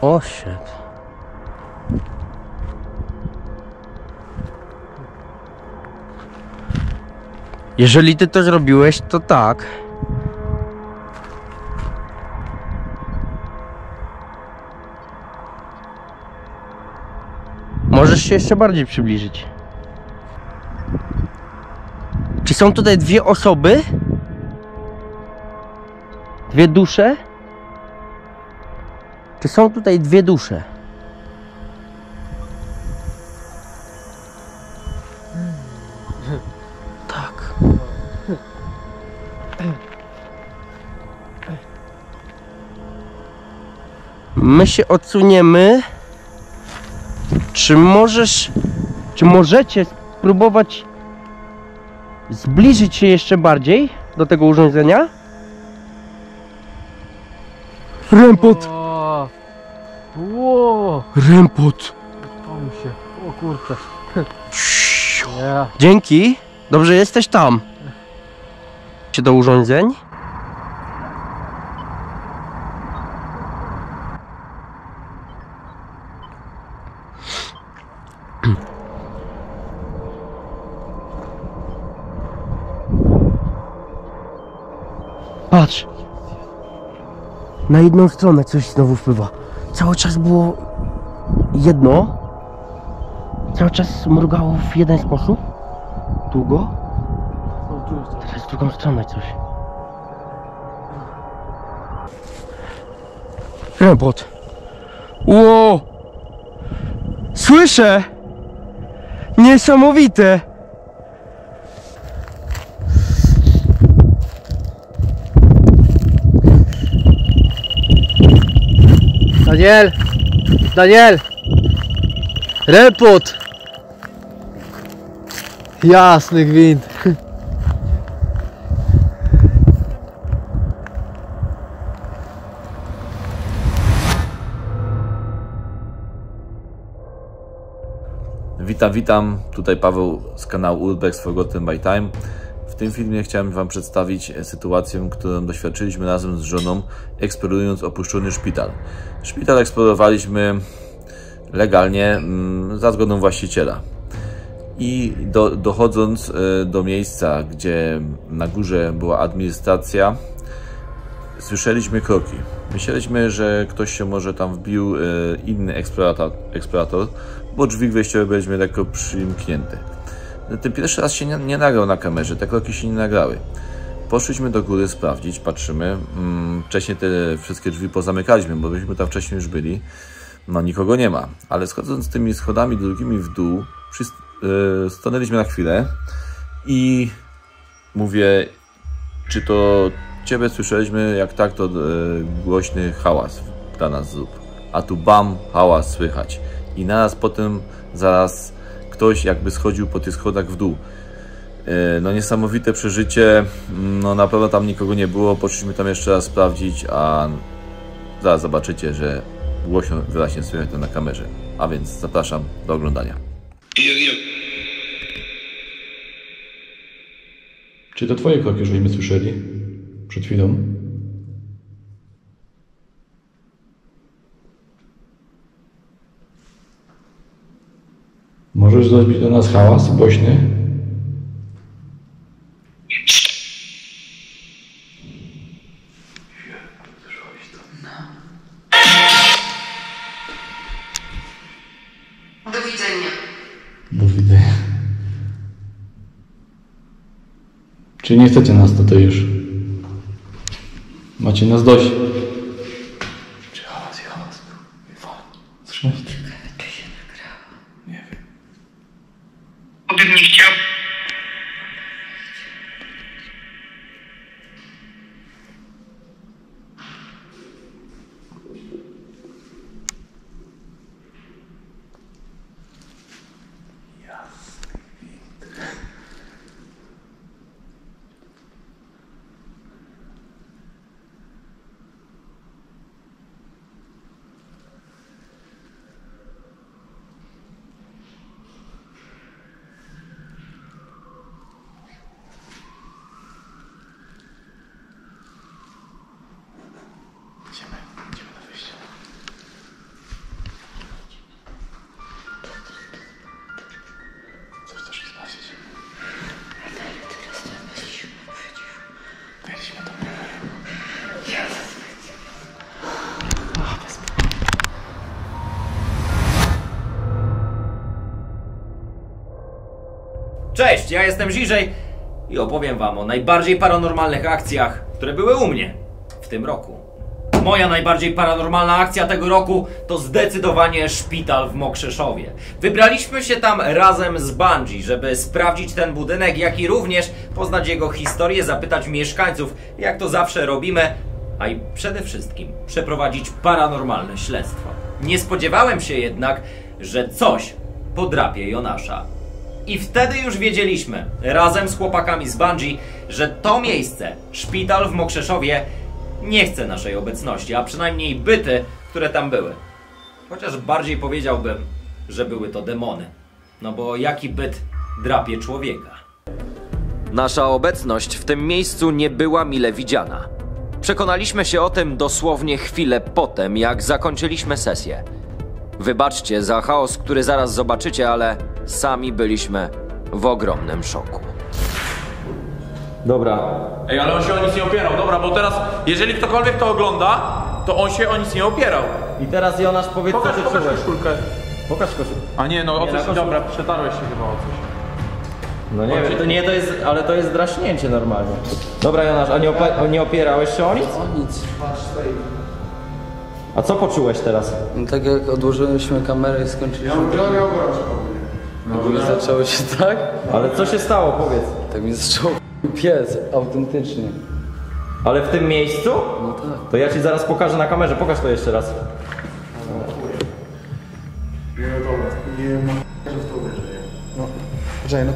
O shit. Jeżeli ty to zrobiłeś, to tak. Możesz się jeszcze bardziej przybliżyć. Czy są tutaj dwie osoby? Dwie dusze? Czy są tutaj dwie dusze? My się odsuniemy. Czy możesz, czy możecie spróbować zbliżyć się jeszcze bardziej do tego urządzenia? Rempot! Ło! Rempot! Się. O kurczę. Dzięki. Dobrze, jesteś tam. Się do urządzeń. Patrz. Na jedną stronę coś znowu wpływa. Cały czas było jedno. Cały czas mrugało w jeden sposób. Długo. Teraz w drugą stronę coś. Rempot. Ło! Słyszę! Niesamowite! Daniel! Daniel! Repot! Jasny gwint. Witam, witam. Tutaj Paweł z kanału Urbex Forgotten by Time. W tym filmie chciałem Wam przedstawić sytuację, którą doświadczyliśmy razem z żoną, eksplorując opuszczony szpital. Szpital eksplorowaliśmy legalnie mm, za zgodą właściciela. I do, dochodząc e, do miejsca, gdzie na górze była administracja, słyszeliśmy kroki. Myśleliśmy, że ktoś się może tam wbił, e, inny eksplorator, eksplorator bo drzwi wejściowe byliśmy lekko przymknięte. Ten pierwszy raz się nie, nie nagrał na kamerze, te kroki się nie nagrały. Poszliśmy do góry sprawdzić, patrzymy. Mm, Wcześniej te wszystkie drzwi pozamykaliśmy, bo byśmy tam wcześniej już byli. No nikogo nie ma. Ale schodząc tymi schodami drugimi w dół, wszyscy, yy, stanęliśmy na chwilę i mówię, czy to Ciebie słyszeliśmy, jak tak, to yy, głośny hałas dla nas zrób. A tu bam, hałas słychać. I naraz potem zaraz ktoś jakby schodził po tych schodach w dół. Yy, No niesamowite przeżycie, no na pewno tam nikogo nie było, poszliśmy tam jeszcze raz sprawdzić, a zaraz zobaczycie, że głośno wyraźnie słychać to na kamerze. A więc zapraszam do oglądania. Czy to twoje kroki żeśmy słyszeli przed chwilą? Możesz zrobić do nas hałas głośny? Do widzenia. Do widzenia. Czy nie chcecie nas tutaj już? Macie nas dość. Cześć, ja jestem Ziżej i opowiem wam o najbardziej paranormalnych akcjach, które były u mnie w tym roku. Moja najbardziej paranormalna akcja tego roku to zdecydowanie szpital w Mokrzeszowie. Wybraliśmy się tam razem z Bungie, żeby sprawdzić ten budynek, jak i również poznać jego historię, zapytać mieszkańców, jak to zawsze robimy, a i przede wszystkim przeprowadzić paranormalne śledztwo. Nie spodziewałem się jednak, że coś podrapie Jonasza. I wtedy już wiedzieliśmy, razem z chłopakami z Bungie, że to miejsce, szpital w Mokrzeszowie, nie chce naszej obecności, a przynajmniej byty, które tam były. Chociaż bardziej powiedziałbym, że były to demony. No bo jaki byt drapie człowieka? Nasza obecność w tym miejscu nie była mile widziana. Przekonaliśmy się o tym dosłownie chwilę potem, jak zakończyliśmy sesję. Wybaczcie za chaos, który zaraz zobaczycie, ale sami byliśmy w ogromnym szoku. Dobra. Ej, ale on się o nic nie opierał, dobra, bo teraz, jeżeli ktokolwiek to ogląda, to on się o nic nie opierał. I teraz Jonasz powiedz, pokaż, co ty pokaż czułeś. koszulkę. Pokaż koszulkę. A nie, no o Nie, coś, na koszulkę. dobra, przetarłeś się chyba o coś. No nie wiem, to nie to jest, ale to jest draśnięcie normalnie. Dobra Jonasz, a nie, opa- nie opierałeś się o nic? O nic. A co poczułeś teraz? No tak jak odłożyliśmy kamerę i skończyliśmy. Ja miał gorączkę W ogóle zaczęło się tak? Ale co się stało, powiedz? Tak mi zaczęło piec, autentycznie. Ale w tym miejscu? No tak. To ja ci zaraz pokażę na kamerze, pokaż to jeszcze raz. Nie, dobra, nie ma że w to uwierzę. No, poczekaj, no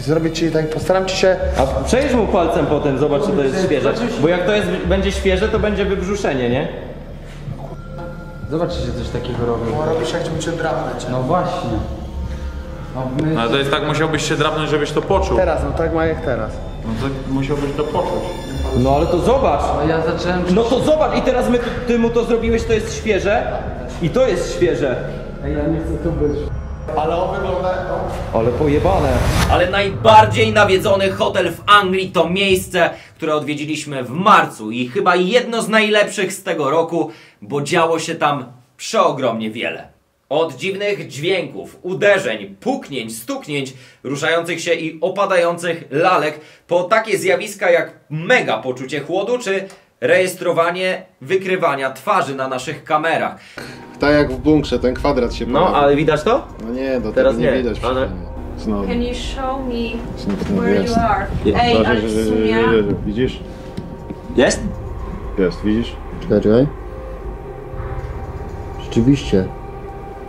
Zrobię ci tak, postaram ci się... A przejdź mu palcem potem, zobacz czy to jest świeże. Bo jak to jest, będzie świeże, to będzie wybrzuszenie, nie? Zobaczcie, że coś takiego robię. No, robisz jak cię drapnąć. No właśnie. No, my... Ale to jest tak, musiałbyś się drapnąć, żebyś to poczuł. Teraz, no tak ma jak teraz. No to musiałbyś to poczuć. No ale to zobacz! No ja zacząłem... No to zobacz i teraz my, ty mu to zrobiłeś, to jest świeże i to jest świeże. Ej, ja nie chcę tu być. Ale on wygląda... Ale pojebane. Ale najbardziej nawiedzony hotel w Anglii to miejsce, które odwiedziliśmy w marcu i chyba jedno z najlepszych z tego roku, bo działo się tam przeogromnie wiele. Od dziwnych dźwięków, uderzeń, puknięć, stuknięć, ruszających się i opadających lalek, po takie zjawiska jak mega poczucie chłodu czy rejestrowanie wykrywania twarzy na naszych kamerach. Tak jak w bunkrze, ten kwadrat się No, ale widać to? No nie, do Teraz tego nie, nie, widać. ale- przynajmniej. Znowu. Can you show me where jest. you are? Ej, Zobacz, ale że- w że- sumie... że- że- Widzisz? Jest? Jest, widzisz? Czekaj, czekaj. Rzeczywiście.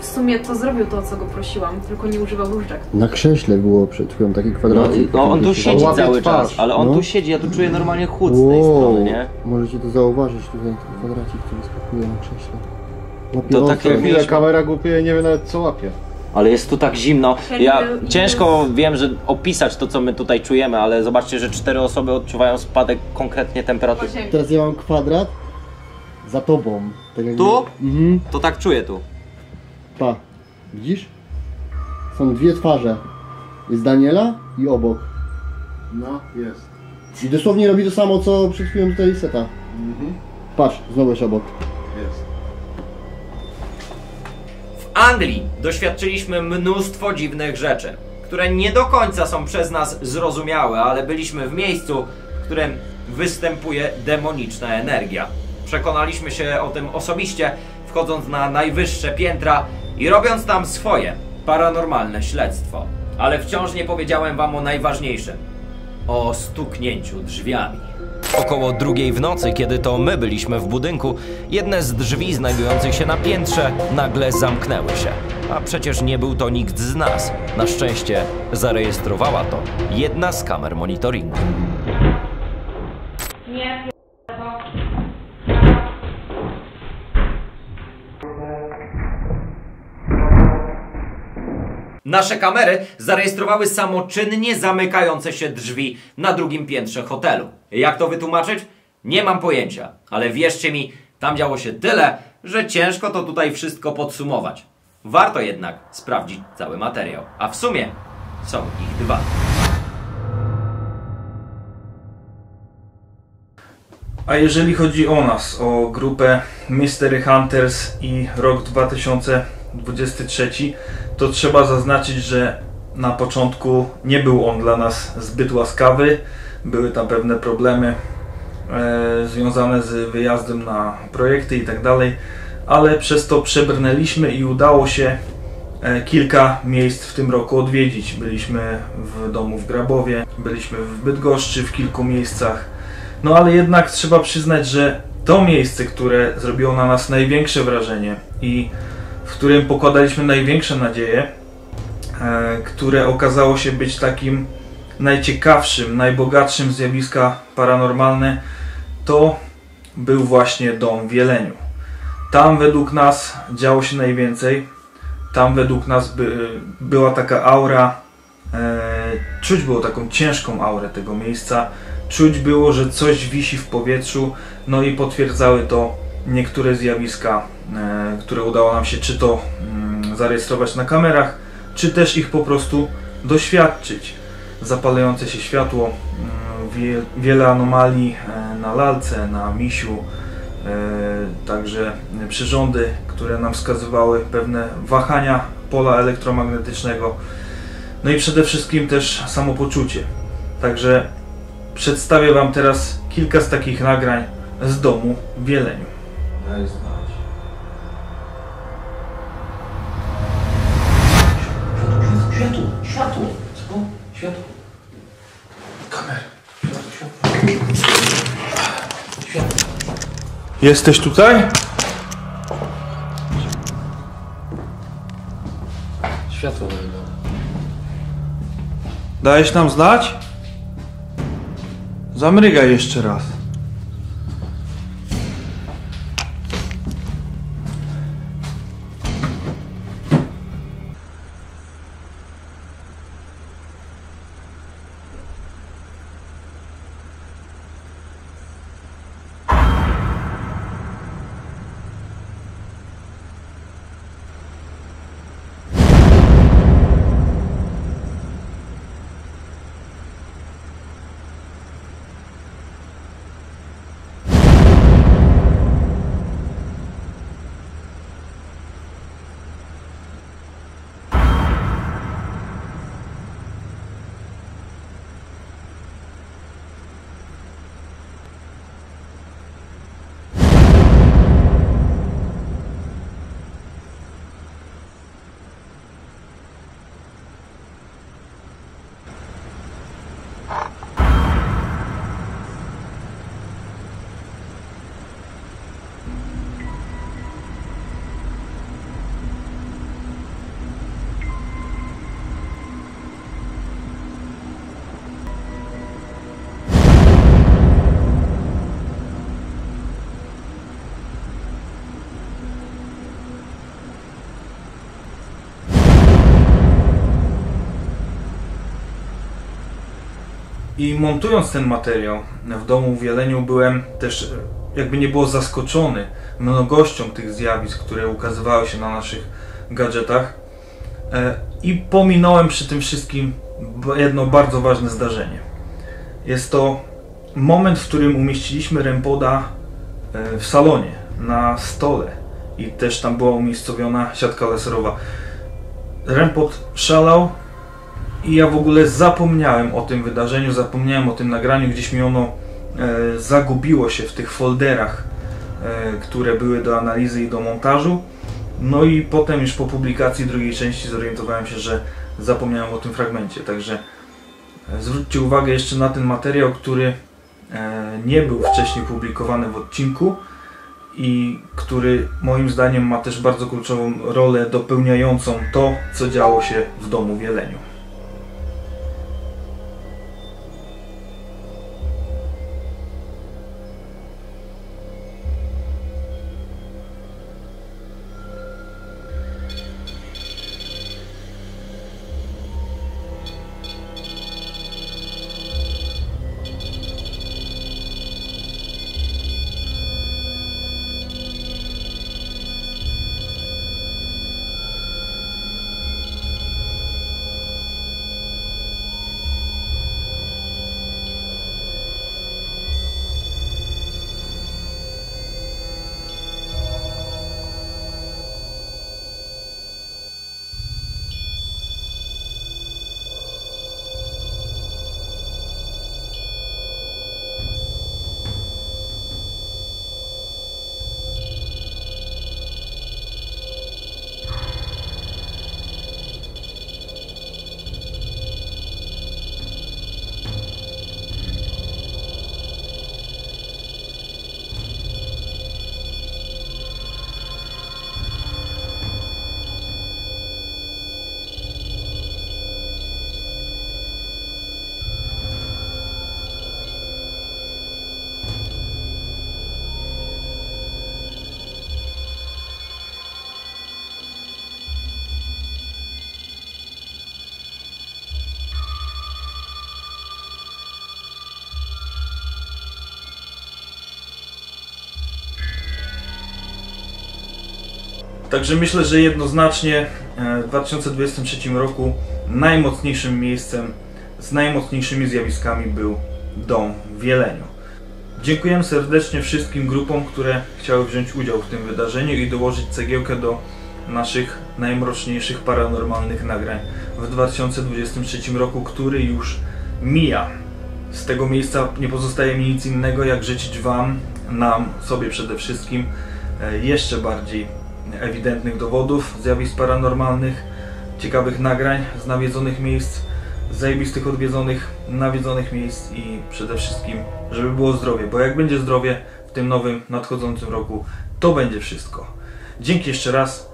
W sumie to zrobił to, o co go prosiłam, tylko nie używał różdżek. Na krześle było przed chwilą taki No, kwadracik. no on tu siedzi cały twarz. czas, ale on No. tu siedzi, ja tu czuję normalnie chłód z tej Wow. strony, nie? Możecie to zauważyć tutaj, ten kwadracik, który skakuje na krześle. Łapie To tak Chwilę mieliśmy- kamera głupie nie wie nawet co łapie. Ale jest tu tak zimno. Ja ciężko wiem, że opisać to, co my tutaj czujemy, ale zobaczcie, że cztery osoby odczuwają spadek konkretnie temperatury. Teraz ja mam kwadrat za tobą. Tak. Tu? Mhm. To tak czuję tu. Pa. Widzisz? Są dwie twarze. Jest Daniela i obok. No, jest. I dosłownie robi to samo, co przed chwilą tutaj seta. Mhm. Patrz, znowu jest obok. Jest. W Anglii doświadczyliśmy mnóstwo dziwnych rzeczy, które nie do końca są przez nas zrozumiałe, ale byliśmy w miejscu, w którym występuje demoniczna energia. Przekonaliśmy się o tym osobiście, wchodząc na najwyższe piętra i robiąc tam swoje paranormalne śledztwo. Ale wciąż nie powiedziałem wam o najważniejszym o stuknięciu drzwiami. Około drugiej w nocy, kiedy to my byliśmy w budynku, jedne z drzwi znajdujących się na piętrze nagle zamknęły się. A przecież nie był to nikt z nas. Na szczęście zarejestrowała to jedna z kamer monitoringu. Nie, Nasze kamery zarejestrowały samoczynnie zamykające się drzwi na drugim piętrze hotelu. Jak to wytłumaczyć? Nie mam pojęcia, ale wierzcie mi, tam działo się tyle, że ciężko to tutaj wszystko podsumować. Warto jednak sprawdzić cały materiał, a w sumie są ich dwa. A jeżeli chodzi o nas, o grupę Mystery Hunters i rok 2023, to trzeba zaznaczyć, że na początku nie był on dla nas zbyt łaskawy. Były tam pewne problemy e, związane z wyjazdem na projekty i tak dalej, ale przez to przebrnęliśmy i udało się e, kilka miejsc w tym roku odwiedzić. Byliśmy w domu w Grabowie, byliśmy w Bydgoszczy w kilku miejscach. No ale jednak trzeba przyznać, że to miejsce, które zrobiło na nas największe wrażenie i którym pokładaliśmy największe nadzieje, e, które okazało się być takim najciekawszym, najbogatszym zjawiska paranormalne, to był właśnie dom w Jeleniu. Tam według nas działo się najwięcej. Tam według nas by, była taka aura, e, czuć było taką ciężką aurę tego miejsca. Czuć było, że coś wisi w powietrzu, no i potwierdzały to niektóre zjawiska, e, które udało nam się czy to mm, zarejestrować na kamerach, czy też ich po prostu doświadczyć. Zapalające się światło, mm, wie, wiele anomalii e, na lalce, na misiu, e, także przyrządy, które nam wskazywały pewne wahania pola elektromagnetycznego, no i przede wszystkim też samopoczucie. Także przedstawię Wam teraz kilka z takich nagrań z domu w Wieleniu. Daj znać. Światło, światło. Co? Światło. Kamer. Światło. Jesteś tutaj? Światło mojego. Dajesz nam znać? Zamrygaj jeszcze raz. I montując ten materiał w domu w Jeleniu byłem też e, jakby nie było zaskoczony mnogością tych zjawisk, które ukazywały się na naszych gadżetach E, i pominąłem przy tym wszystkim jedno bardzo ważne zdarzenie. Jest to moment, w którym umieściliśmy Rempoda e, w salonie, na stole i też tam była umiejscowiona siatka laserowa. Rempod szalał i ja w ogóle zapomniałem o tym wydarzeniu, zapomniałem o tym nagraniu, gdzieś mi ono e, zagubiło się w tych folderach, e, które były do analizy i do montażu. No i potem już po publikacji drugiej części zorientowałem się, że zapomniałem o tym fragmencie. Także e, zwróćcie uwagę jeszcze na ten materiał, który e, nie był wcześniej publikowany w odcinku i który moim zdaniem ma też bardzo kluczową rolę dopełniającą to, co działo się w domu w Jeleniu. Także myślę, że jednoznacznie e, w 2023 roku najmocniejszym miejscem z najmocniejszymi zjawiskami był dom w Jeleniu. Dziękujemy serdecznie wszystkim grupom, które chciały wziąć udział w tym wydarzeniu i dołożyć cegiełkę do naszych najmroczniejszych paranormalnych nagrań w 2023 roku, który już mija. Z tego miejsca nie pozostaje mi nic innego, jak życzyć Wam, nam, sobie przede wszystkim, e, jeszcze bardziej ewidentnych dowodów, zjawisk paranormalnych, ciekawych nagrań z nawiedzonych miejsc, zajebistych odwiedzonych, nawiedzonych miejsc i przede wszystkim, żeby było zdrowie, bo jak będzie zdrowie w tym nowym, nadchodzącym roku, to będzie wszystko. Dzięki jeszcze raz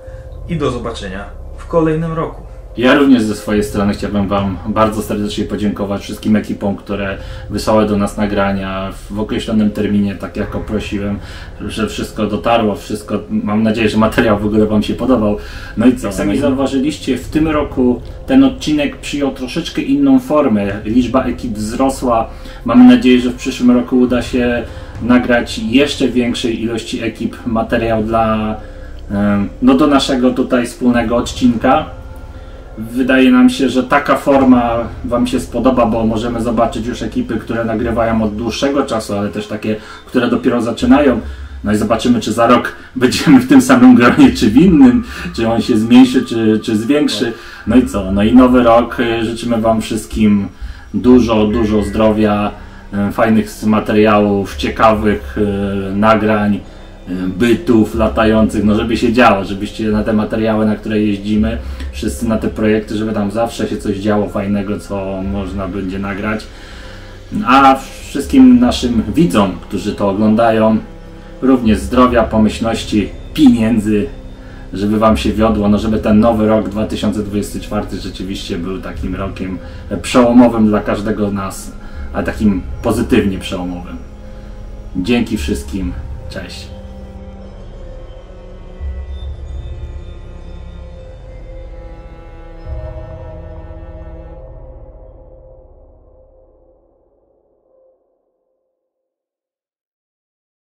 i do zobaczenia w kolejnym roku. Ja również ze swojej strony chciałbym Wam bardzo serdecznie podziękować wszystkim ekipom, które wysłały do nas nagrania w określonym terminie, tak jak prosiłem, że wszystko dotarło, wszystko, mam nadzieję, że materiał w ogóle Wam się podobał. No i co? Jak sami zauważyliście, w tym roku ten odcinek przyjął troszeczkę inną formę, liczba ekip wzrosła, mamy nadzieję, że w przyszłym roku uda się nagrać jeszcze większej ilości ekip materiał dla no do naszego tutaj wspólnego odcinka. Wydaje nam się, że taka forma Wam się spodoba, bo możemy zobaczyć już ekipy, które nagrywają od dłuższego czasu, ale też takie, które dopiero zaczynają. No i zobaczymy, czy za rok będziemy w tym samym gronie, czy w innym, czy on się zmniejszy, czy, czy zwiększy. No i co? No i nowy rok. y, Życzymy Wam wszystkim dużo, dużo zdrowia, y, fajnych materiałów, ciekawych y, nagrań bytów latających, no żeby się działo, żebyście na te materiały, na które jeździmy, wszyscy na te projekty, żeby tam zawsze się coś działo fajnego, co można będzie nagrać. A wszystkim naszym widzom, którzy to oglądają, również zdrowia, pomyślności, pieniędzy, żeby Wam się wiodło, no żeby ten nowy rok 2024 rzeczywiście był takim rokiem przełomowym dla każdego z nas, a takim pozytywnie przełomowym. Dzięki wszystkim, cześć.